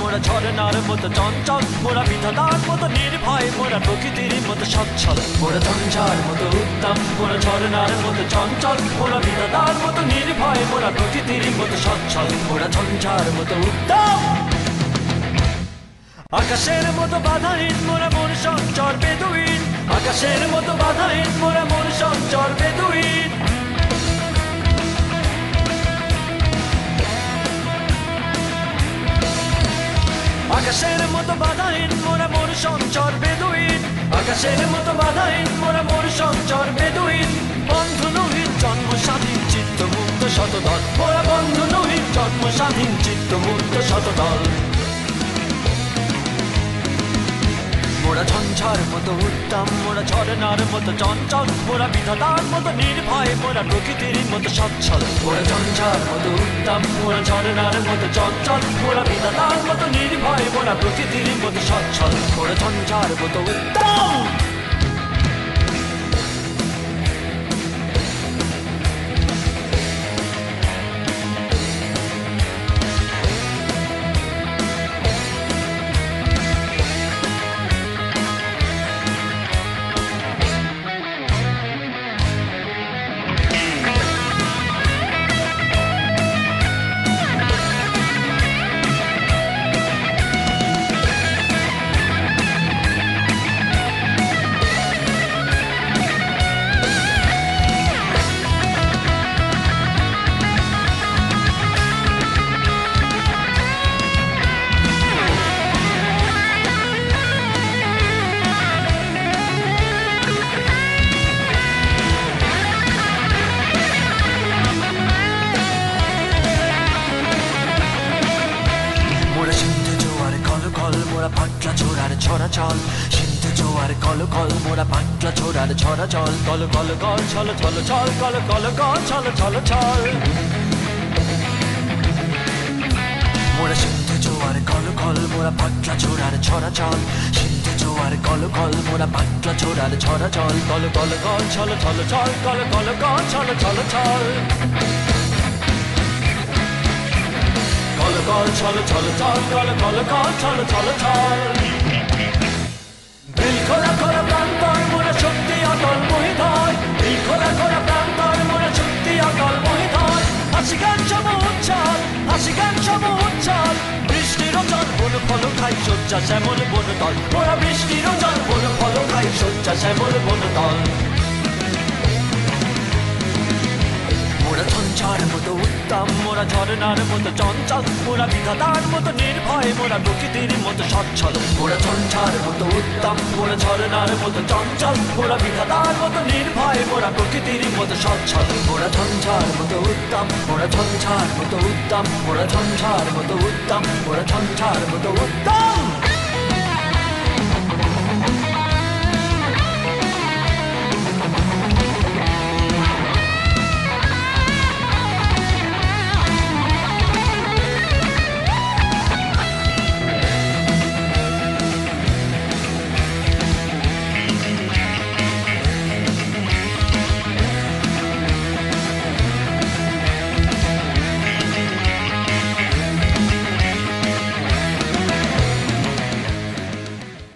মোরা ঝরনার মতো চঞ্চল, মোরা বিধাতার মতো নির্ভয়, মোরা প্রকৃতির মতো সচ্ছল, মোরা ঝঞ্ঝার মতো উত্তম, মোরা ঝরনার মতো চঞ্চল, মোরা বিধাতার মতো নির্ভয়, মোরা প্রকৃতির মতো সচ্ছল, মোরা ঝঞ্ঝার মতো উত্তম। আকাশের মতো বাধাহীন, মোরা মন সঞ্চর বেদুইন। আকাশের মতো বাধাহীন, মোরা মন সঞ্চর বেদুইন। আকাশের মতো বাধাহীন, মোরা মোর সঞ্চর বেদুইন। আকাশের মতো বাধাহীন, মোরা মোর সঞ্চর বেদুইন। বন্ধু নহিত জন্ম স্বাধীন চিত্ত মুক্ত শতদল। মোরা বন্ধু নহিত জন্ম স্বাধীন চিত্ত মুক্ত শতদল। মোরা ঝঞ্ঝার মতো উত্তম, মোরা ঝরনার মতো চঞ্চল, মোরা বিধাতার মতো নির্ভয়, মোরা প্রকৃতির মতো সচ্ছল। মোরা ঝঞ্ঝার মতো উত্তম, মোরা ঝরনার মতো চঞ্চল, মোরা বিধাতার মতো নির্ভয় প্রকৃতির মতো সচ্ছল। করে ঝঞ্ঝার মতো উত্তম। মোরা পাটলা ছোড়ার ছড়া চল সিন্ধু জোয়ার কল কল মোরা পাটলা ছোড়ার ছড়া চল কল কল কল ছল ছল ছল কল কল কল ছল ছল ছল মোরা সিন্ধু জোয়ার কল কল মোরা পাটলা ছোড়ার ছড়া চল সিন্ধু জোয়ার কল কল মোরা পাটলা ছোড়ার ছড়া চল কল কল কল ছল ছল ছল কল কল কল ছল ছল ছল কল ছল ছল ছল কল কল কল ছল ছল ছল বিল খোলা খোলা প্রান্তর মোরা শক্তি অটল মোহিতয় বিল খোলা খোলা প্রান্তর মোরা শক্তি অটল মোহিতয় হাসি গান সম উচ্ছল, হাসি গান সম উচ্ছল। বৃষ্টির জল বন ফল খাই, শয্যা শ্যামল বন তল মোরা বৃষ্টির জল বন ফল খাই, শয্যা শ্যামল বন তল উত্তম মোরা ঝরনার মতো চঞ্চল, মোরা বিধাতার মতো নির্ভয়, মোরা প্রকৃতির মতো সচ্ছল, মোরা চঞ্চার মতো উত্তম, মোরা ঝরনার মতো চঞ্চল, মোরা বিধাতার মতো নির্ভয়, মোরা প্রকৃতির মতো সচ্ছল, মোরা ঝঞ্ঝার মতো উত্তম, মোরা ঝঞ্ঝার মতো উত্তম, মোরা ঝঞ্ঝার মতো উত্তম, মোরা ঝঞ্ঝার মতো উত্তম।